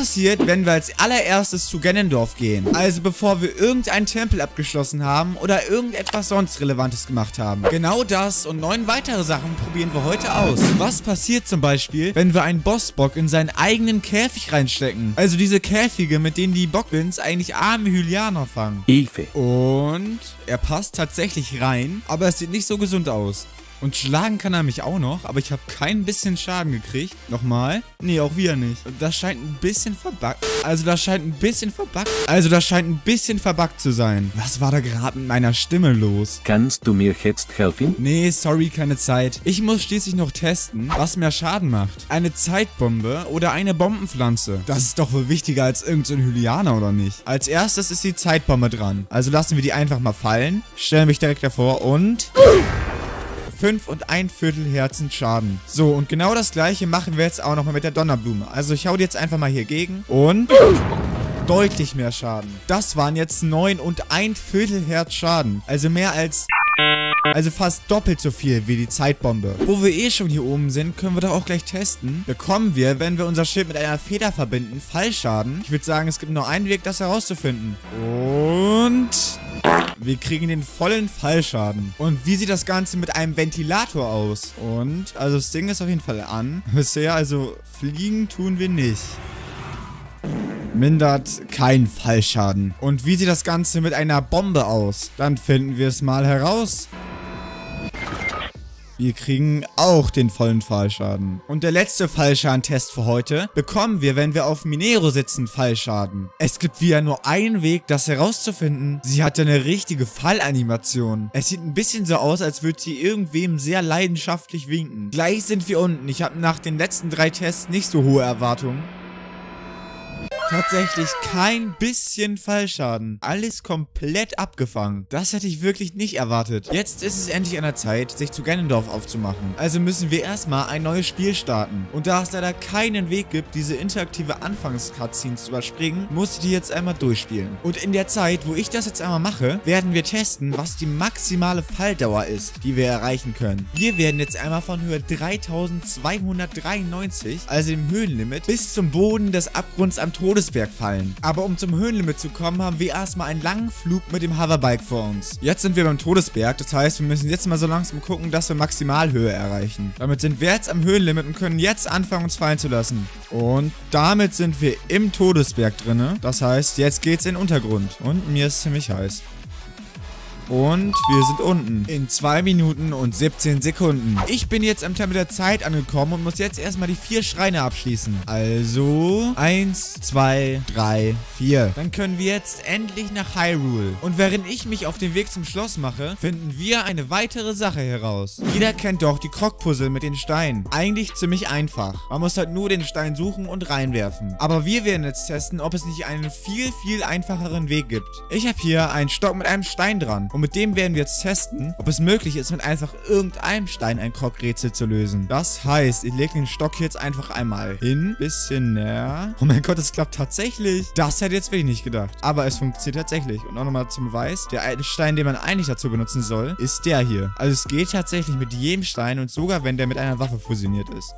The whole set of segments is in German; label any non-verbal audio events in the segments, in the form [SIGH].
passiert, wenn wir als allererstes zu Ganondorf gehen? Also bevor wir irgendeinen Tempel abgeschlossen haben oder irgendetwas sonst Relevantes gemacht haben. Genau das und neun weitere Sachen probieren wir heute aus. Was passiert zum Beispiel, wenn wir einen Bossbock in seinen eigenen Käfig reinstecken? Also diese Käfige, mit denen die Bockblins eigentlich arme Hylianer fangen. Hilfe. Und er passt tatsächlich rein, aber es sieht nicht so gesund aus. Und schlagen kann er mich auch noch, aber ich habe kein bisschen Schaden gekriegt. Nochmal? Nee, auch wieder nicht. Das scheint ein bisschen verbuggt. Also das scheint ein bisschen verbuggt. Also das scheint ein bisschen verbuggt zu sein. Was war da gerade mit meiner Stimme los? Kannst du mir jetzt helfen? Nee, sorry, keine Zeit. Ich muss schließlich noch testen, was mehr Schaden macht. Eine Zeitbombe oder eine Bombenpflanze. Das ist doch wohl wichtiger als irgendein so Hylianer, oder nicht? Als erstes ist die Zeitbombe dran. Also lassen wir die einfach mal fallen. Stellen mich direkt davor und... 5 und ein Viertel Herzen Schaden. So, und genau das gleiche machen wir jetzt auch nochmal mit der Donnerblume. Also ich hau die jetzt einfach mal hier gegen und deutlich mehr Schaden. Das waren jetzt 9 und ein Viertel Herz Schaden. Also mehr als... Also fast doppelt so viel wie die Zeitbombe. Wo wir eh schon hier oben sind, können wir doch auch gleich testen. Bekommen wir, wenn wir unser Schild mit einer Feder verbinden, Fallschaden? Ich würde sagen, es gibt nur einen Weg, das herauszufinden. Und... Wir kriegen den vollen Fallschaden. Und wie sieht das Ganze mit einem Ventilator aus? Und, also das Ding ist auf jeden Fall an. [LAUGHS] Bisher, also fliegen tun wir nicht. Mindert kein Fallschaden. Und wie sieht das Ganze mit einer Bombe aus? Dann finden wir es mal heraus. Wir kriegen auch den vollen Fallschaden. Und der letzte Fallschadentest für heute bekommen wir, wenn wir auf Minero sitzen, Fallschaden. Es gibt wieder nur einen Weg, das herauszufinden. Sie hat eine richtige Fallanimation. Es sieht ein bisschen so aus, als würde sie irgendwem sehr leidenschaftlich winken. Gleich sind wir unten. Ich habe nach den letzten drei Tests nicht so hohe Erwartungen. Tatsächlich kein bisschen Fallschaden. Alles komplett abgefangen. Das hätte ich wirklich nicht erwartet. Jetzt ist es endlich an der Zeit, sich zu Ganondorf aufzumachen. Also müssen wir erstmal ein neues Spiel starten. Und da es leider keinen Weg gibt, diese interaktive Anfangs-Cutscenes zu überspringen, muss ich die jetzt einmal durchspielen. Und in der Zeit, wo ich das jetzt einmal mache, werden wir testen, was die maximale Falldauer ist, die wir erreichen können. Wir werden jetzt einmal von Höhe 3293, also dem Höhenlimit, bis zum Boden des Abgrunds am Todes Todesberg fallen. Aber um zum Höhenlimit zu kommen, haben wir erstmal einen langen Flug mit dem Hoverbike vor uns. Jetzt sind wir beim Todesberg, das heißt, wir müssen jetzt mal so langsam gucken, dass wir Maximalhöhe erreichen. Damit sind wir jetzt am Höhenlimit und können jetzt anfangen, uns fallen zu lassen. Und damit sind wir im Todesberg drinne. Das heißt, jetzt geht's in den Untergrund. Und mir ist ziemlich heiß. Und wir sind unten. In 2 Minuten und 17 Sekunden. Ich bin jetzt am Tempel der Zeit angekommen und muss jetzt erstmal die vier Schreine abschließen. Also, 1, 2, 3, 4. Dann können wir jetzt endlich nach Hyrule. Und während ich mich auf den Weg zum Schloss mache, finden wir eine weitere Sache heraus. Jeder kennt doch die Krog-Puzzle mit den Steinen. Eigentlich ziemlich einfach. Man muss halt nur den Stein suchen und reinwerfen. Aber wir werden jetzt testen, ob es nicht einen viel, viel einfacheren Weg gibt. Ich habe hier einen Stock mit einem Stein dran. Und und mit dem werden wir jetzt testen, ob es möglich ist, mit einfach irgendeinem Stein ein Krog-Rätsel zu lösen. Das heißt, ich lege den Stock jetzt einfach einmal hin. Bisschen näher. Oh mein Gott, es klappt tatsächlich. Das hätte jetzt wirklich nicht gedacht. Aber es funktioniert tatsächlich. Und auch nochmal zum Beweis, der alte Stein, den man eigentlich dazu benutzen soll, ist der hier. Also es geht tatsächlich mit jedem Stein und sogar, wenn der mit einer Waffe fusioniert ist.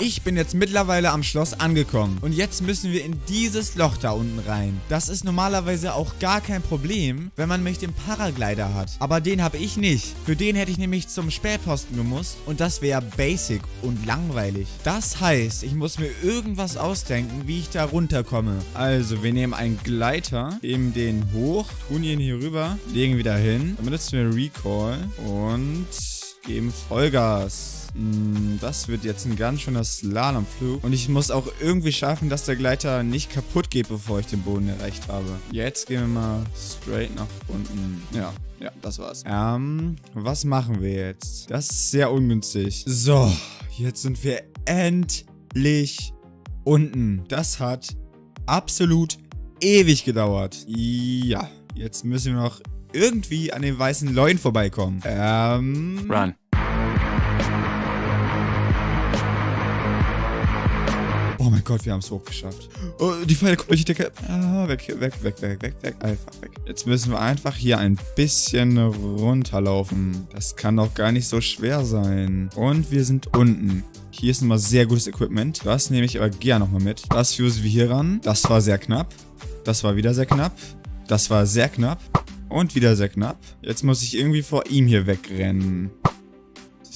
Ich bin jetzt mittlerweile am Schloss angekommen. Und jetzt müssen wir in dieses Loch da unten rein. Das ist normalerweise auch gar kein Problem, wenn man nämlich den Paraglider hat. Aber den habe ich nicht. Für den hätte ich nämlich zum Spähposten gemusst. Und das wäre basic und langweilig. Das heißt, ich muss mir irgendwas ausdenken, wie ich da runterkomme. Also, wir nehmen einen Gleiter, heben den hoch, tun ihn hier rüber, legen wieder hin. Dann benutzen wir Recall und geben Vollgas. Hm, das wird jetzt ein ganz schöner Slalomflug. Und ich muss auch irgendwie schaffen, dass der Gleiter nicht kaputt geht, bevor ich den Boden erreicht habe. Jetzt gehen wir mal straight nach unten. Ja, ja, das war's. Ähm, was machen wir jetzt? Das ist sehr ungünstig. So, jetzt sind wir endlich unten. Das hat absolut ewig gedauert. Ja, jetzt müssen wir noch irgendwie an den weißen Leuen vorbeikommen. Ähm... Run. Oh mein Gott, wir haben es hochgeschafft. Oh, die Pfeile kommt durch die Decke. Ah, weg, weg, weg, weg, weg, weg. Einfach weg. Jetzt müssen wir einfach hier ein bisschen runterlaufen. Das kann doch gar nicht so schwer sein. Und wir sind unten. Hier ist nochmal sehr gutes Equipment. Das nehme ich aber gerne nochmal mit. Das fusen wir hier ran. Das war sehr knapp. Das war wieder sehr knapp. Das war sehr knapp. Und wieder sehr knapp. Jetzt muss ich irgendwie vor ihm hier wegrennen.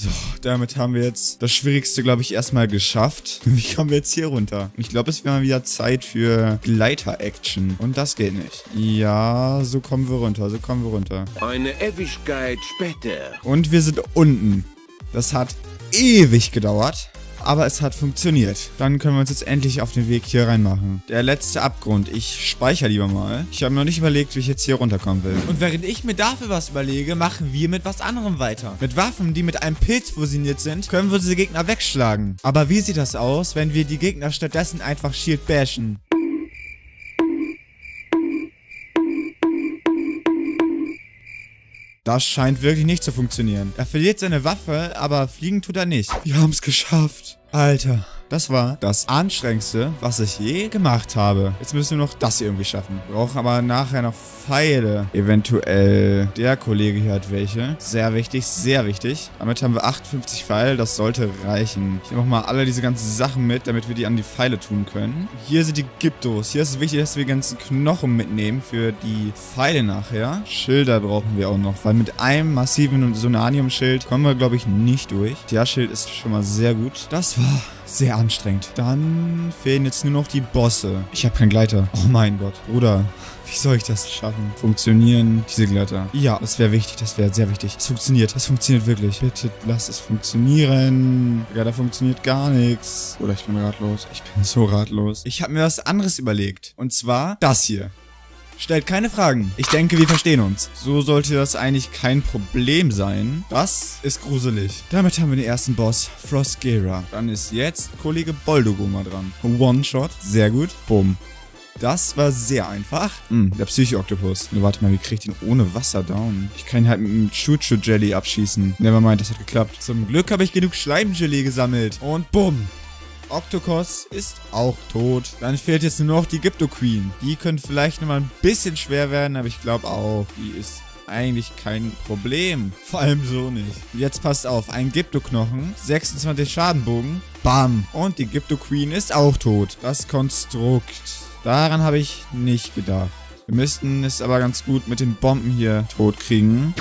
So, damit haben wir jetzt das Schwierigste, glaube ich, erstmal geschafft. [LAUGHS] Wie kommen wir jetzt hier runter? Ich glaube, es wäre mal wieder Zeit für Gleiter-Action. Und das geht nicht. Ja, so kommen wir runter, so kommen wir runter. Eine Ewigkeit später. Und wir sind unten. Das hat ewig gedauert. Aber es hat funktioniert. Dann können wir uns jetzt endlich auf den Weg hier reinmachen. Der letzte Abgrund. Ich speichere lieber mal. Ich habe noch nicht überlegt, wie ich jetzt hier runterkommen will. Und während ich mir dafür was überlege, machen wir mit was anderem weiter. Mit Waffen, die mit einem Pilz fusioniert sind, können wir diese Gegner wegschlagen. Aber wie sieht das aus, wenn wir die Gegner stattdessen einfach Shield bashen? Das scheint wirklich nicht zu funktionieren. Er verliert seine Waffe, aber fliegen tut er nicht. Wir haben es geschafft. Alter. Das war das anstrengendste, was ich je gemacht habe. Jetzt müssen wir noch das hier irgendwie schaffen. Brauchen aber nachher noch Pfeile. Eventuell der Kollege hier hat welche. Sehr wichtig, sehr wichtig. Damit haben wir 58 Pfeile. Das sollte reichen. Ich nehme auch mal alle diese ganzen Sachen mit, damit wir die an die Pfeile tun können. Hier sind die Gyptos. Hier ist es wichtig, dass wir die ganzen Knochen mitnehmen für die Pfeile nachher. Schilder brauchen wir auch noch, weil mit einem massiven Sonanium-Schild kommen wir, glaube ich, nicht durch. Der Schild ist schon mal sehr gut. Das war sehr anstrengend. Dann fehlen jetzt nur noch die Bosse. Ich habe keinen Gleiter. Oh mein Gott. Bruder, wie soll ich das schaffen? Funktionieren diese Gleiter? Ja, das wäre wichtig. Das wäre sehr wichtig. Es funktioniert. Das funktioniert wirklich. Bitte lass es funktionieren. Ja, da funktioniert gar nichts. Oder ich bin ratlos. Ich bin so ratlos. Ich habe mir was anderes überlegt. Und zwar das hier. Stellt keine Fragen. Ich denke, wir verstehen uns. So sollte das eigentlich kein Problem sein. Das ist gruselig. Damit haben wir den ersten Boss, Frostgera. Dann ist jetzt Kollege Boldogo mal dran. One-Shot. Sehr gut. Bumm. Das war sehr einfach. Hm, der Psycho-Oktopus. Nur warte mal, wie kriegt ihn ohne Wasser down? Ich kann ihn halt mit einem Chuchu-Jelly abschießen. Nevermind, das hat geklappt. Zum Glück habe ich genug Schleimgelee gesammelt. Und bumm. Octokos ist auch tot. Dann fehlt jetzt nur noch die Gypto Queen. Die könnte vielleicht nochmal ein bisschen schwer werden, aber ich glaube auch, die ist eigentlich kein Problem. [LAUGHS] Vor allem so nicht. Jetzt passt auf, ein Gypto-Knochen, 26 Schadenbogen, bam. Und die Gypto Queen ist auch tot. Das Konstrukt. Daran habe ich nicht gedacht. Wir müssten es aber ganz gut mit den Bomben hier tot kriegen.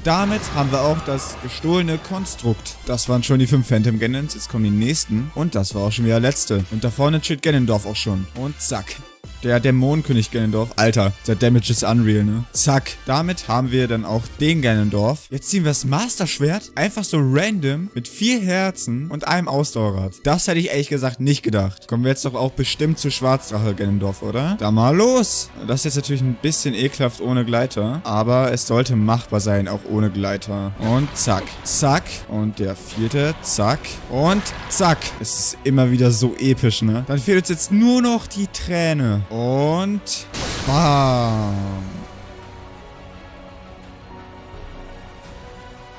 Und damit haben wir auch das gestohlene Konstrukt. Das waren schon die fünf Phantom Gannons, jetzt kommen die nächsten. Und das war auch schon wieder der letzte. Und da vorne chillt Ganondorf auch schon. Und zack. Der Dämonenkönig Ganondorf. Alter, der Damage ist unreal, ne? Zack. Damit haben wir dann auch den Ganondorf. Jetzt ziehen wir das Master Schwert einfach so random mit vier Herzen und einem Ausdauerrad. Das hätte ich ehrlich gesagt nicht gedacht. Kommen wir jetzt doch auch bestimmt zu Schwarzdrache Ganondorf, oder? Da mal los. Das ist jetzt natürlich ein bisschen ekelhaft ohne Gleiter. Aber es sollte machbar sein, auch ohne Gleiter. Und zack. Zack. Und der vierte. Zack. Und zack. Es ist immer wieder so episch, ne? Dann fehlt uns jetzt nur noch die Träne. Und bam.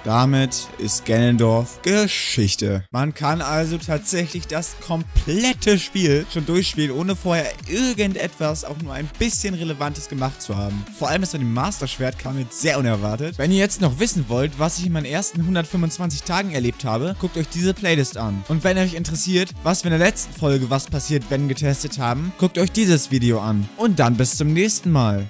Damit ist Ganondorf Geschichte. Man kann also tatsächlich das komplette Spiel schon durchspielen, ohne vorher irgendetwas auch nur ein bisschen Relevantes gemacht zu haben. Vor allem das mit dem Master Schwert kam jetzt sehr unerwartet. Wenn ihr jetzt noch wissen wollt, was ich in meinen ersten 125 Tagen erlebt habe, guckt euch diese Playlist an. Und wenn euch interessiert, was wir in der letzten Folge was passiert, wenn getestet haben, guckt euch dieses Video an. Und dann bis zum nächsten Mal.